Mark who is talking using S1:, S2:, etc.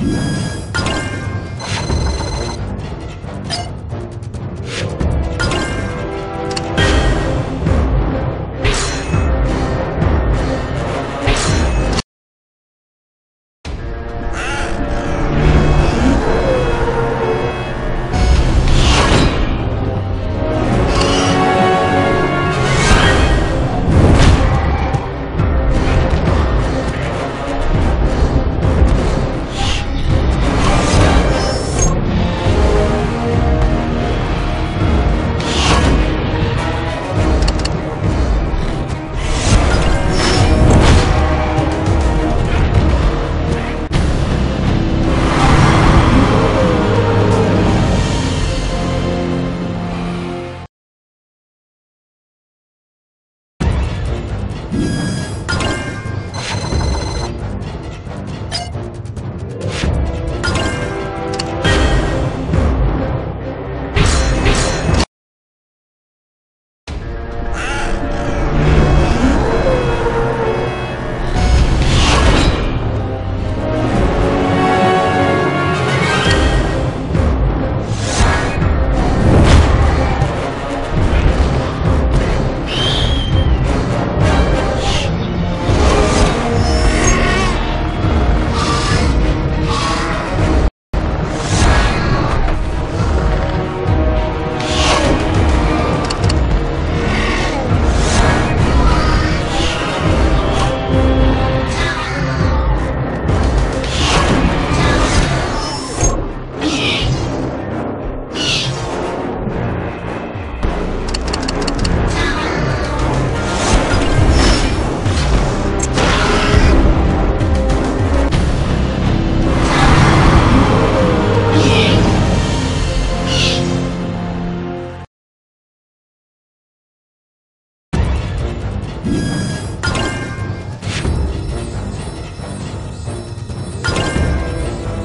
S1: Yeah.